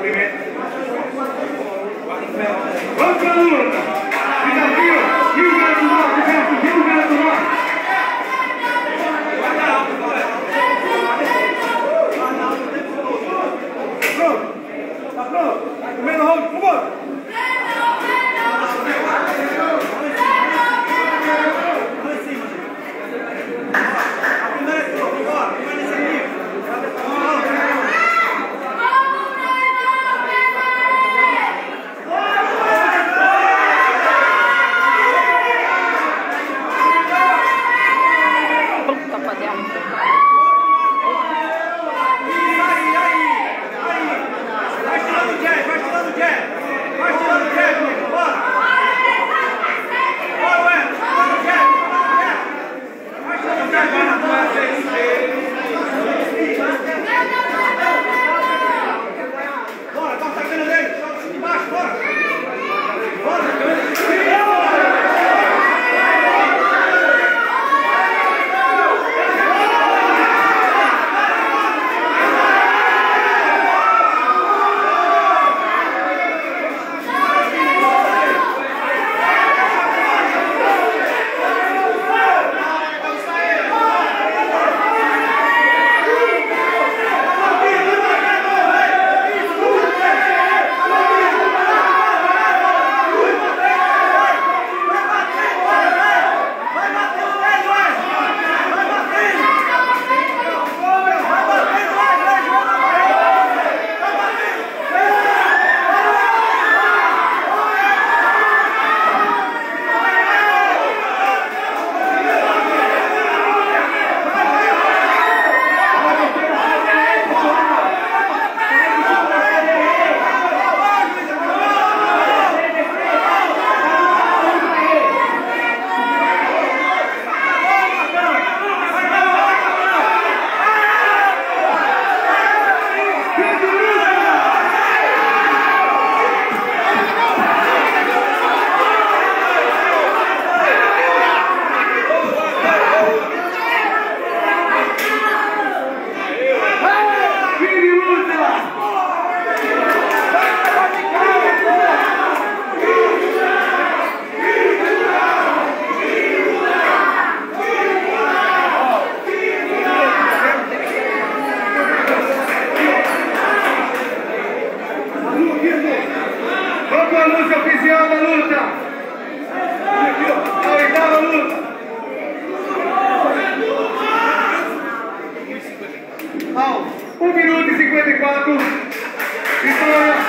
primeiro. Vamos pra luta! Desafio! Rio Grande do Norte versus Rio Grande do Norte! Patrão, primeiro round, por! Vamos com a luz oficial da luta. A oitava luta. Ao 1 minuto e 54. Vitória.